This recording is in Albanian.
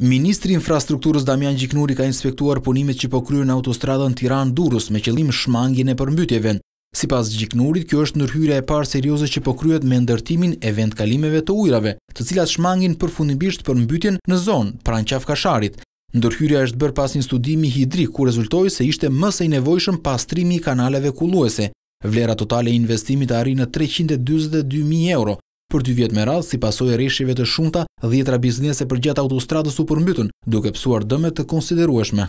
Ministri i Infrastrukturës Damian Gjiknuri ka inspektuar punimet që po kryen në autostradën Tiranë-Durrës me qëllim shmangien e përmbytjeve. Sipas Gjiknurit, kjo është ndërhyrja e parë serioze që po kryhet me ndërtimin e vendkalimeve të ujërave, të cilat shmangin përfundimisht përmbytjen në zonë, pranë Qafë-Kasharit. Ndërhyrja është bërë pas një studimi hidrik ku rezultoi se ishte më se i nevojshëm pastrimi i kanaleve kulluese. Vlera totale e investimit arrin në treqind e dyzet e dy mijë euro, Për dy vjet me radhë, si pasojë e reshjeve të shumta, dhjetëra biznese përgjatë autostradës u përmbytën, duke pësuar dëme të konsiderueshme.